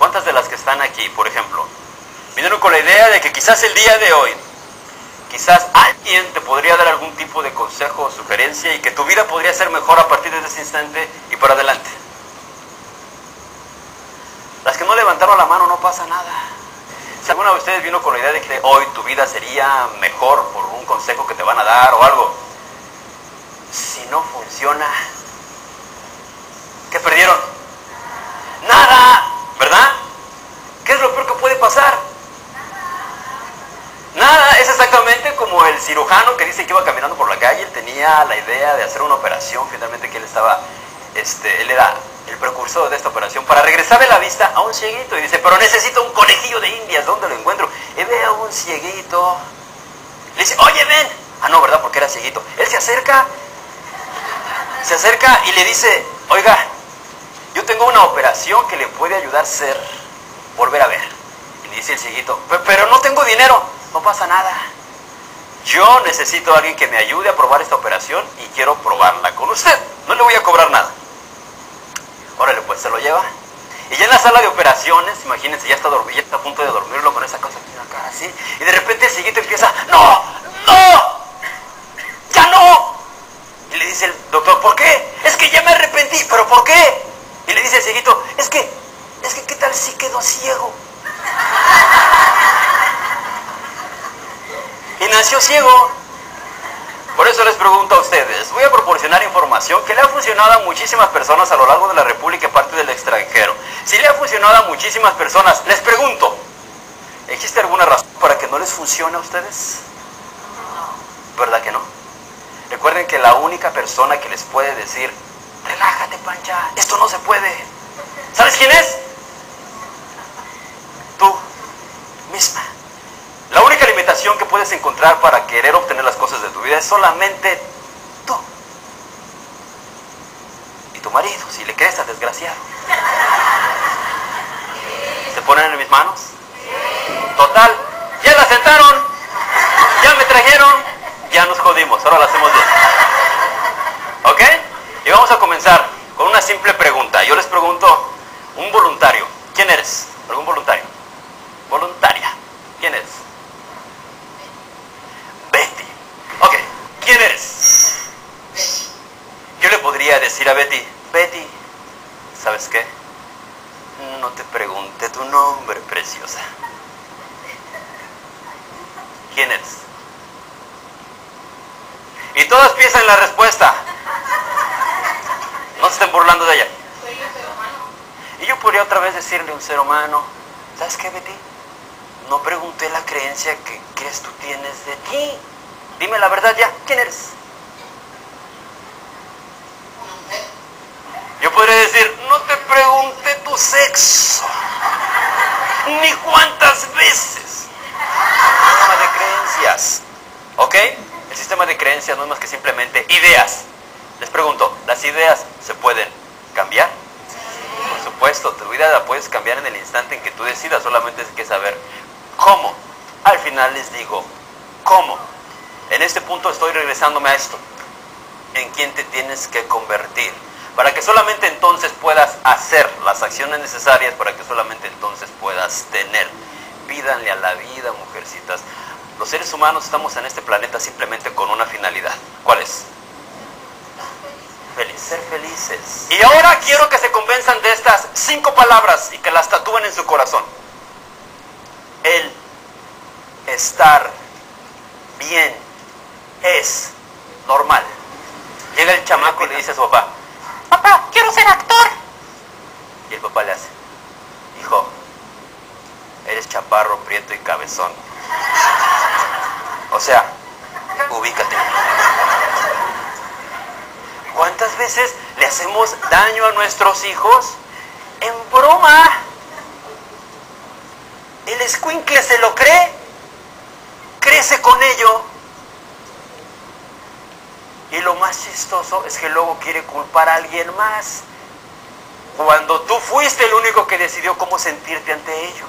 ¿Cuántas de las que están aquí, por ejemplo, vinieron con la idea de que quizás el día de hoy, quizás alguien te podría dar algún tipo de consejo o sugerencia y que tu vida podría ser mejor a partir de ese instante y por adelante? Las que no levantaron la mano no pasa nada. Si alguna de ustedes vino con la idea de que hoy tu vida sería mejor por un consejo que te van a dar o algo, si no funciona, ¿qué perdieron? Nada, ¿verdad? ¿Qué es lo peor que puede pasar? Nada, es exactamente como el cirujano que dice que iba caminando por la calle, tenía la idea de hacer una operación, finalmente que él estaba, este, él era el precursor de esta operación, para regresarle la vista a un cieguito. Y dice, pero necesito un conejillo de indias, ¿dónde lo encuentro? Y ve a un cieguito. Le dice, oye, ven. Ah, no, ¿verdad? Porque era cieguito. Él se acerca, se acerca y le dice, oiga, yo tengo una operación que le puede ayudar ser, volver a ver. Y le dice el cieguito, pero no tengo dinero. No pasa nada. Yo necesito a alguien que me ayude a probar esta operación y quiero probarla con usted. No le voy a cobrar nada. Órale, pues se lo lleva. Y ya en la sala de operaciones, imagínense, ya está, ya a punto de dormirlo con esa cosa aquí en la cara, así. Y de repente el siguiente empieza, ¡No! ¡No! ¡Ya no! Y le dice el doctor, ¿por qué? Es que ya me arrepentí, ¿pero por qué? Y le dice el cieguito, es que, es que, ¿qué tal si quedó ciego? Nació ciego. Por eso les pregunto a ustedes, voy a proporcionar información que le ha funcionado a muchísimas personas a lo largo de la República y parte del extranjero. Si le ha funcionado a muchísimas personas, les pregunto, ¿existe alguna razón para que no les funcione a ustedes? ¿Verdad que no? Recuerden que la única persona que les puede decir, relájate pancha, esto no se puede. ¿Sabes quién es? Tú misma. La única limitación que encontrar para querer obtener las cosas de tu vida es solamente tú. Y tu marido, si le crees al desgraciado. ¿Se ponen en mis manos? Total, ya la sentaron, ya me trajeron, ya nos jodimos, ahora la hacemos bien. ¿Ok? Y vamos a comenzar con una simple pregunta. Yo les pregunto, un voluntario, ¿quién eres? ¿Algún voluntario? Voluntaria, ¿quién eres? Betty. Ok, ¿quién eres? Yo le podría decir a Betty, Betty, ¿sabes qué? No te pregunte tu nombre, preciosa. ¿Quién eres? Y todas piensan en la respuesta. No se estén burlando de ella. Y yo podría otra vez decirle a un ser humano, ¿sabes qué, Betty? No pregunté la creencia que crees tú tienes de ti. Dime la verdad ya, ¿quién eres? Yo podría decir, no te pregunté tu sexo, ni cuántas veces. Sistema de creencias, ¿ok? El sistema de creencias no es más que simplemente ideas. Les pregunto, ¿las ideas se pueden cambiar? Por supuesto, tu vida la puedes cambiar en el instante en que tú decidas, solamente hay que saber cómo. Al final les digo, ¿cómo? En este punto estoy regresándome a esto. ¿En quién te tienes que convertir? Para que solamente entonces puedas hacer las acciones necesarias, para que solamente entonces puedas tener. Pídanle a la vida, mujercitas. Los seres humanos estamos en este planeta simplemente con una finalidad. ¿Cuál es? Feliz, ser felices. Y ahora quiero que se convenzan de estas cinco palabras y que las tatúen en su corazón. El estar bien es normal. Llega el chamaco y le dice a su papá, papá, ser actor. Y el papá le hace, hijo, eres chaparro, prieto y cabezón. O sea, ubícate. ¿Cuántas veces le hacemos daño a nuestros hijos? En broma. El escuincle se lo cree, crece con ello. Y lo más chistoso es que luego quiere culpar a alguien más. Cuando tú fuiste el único que decidió cómo sentirte ante ello.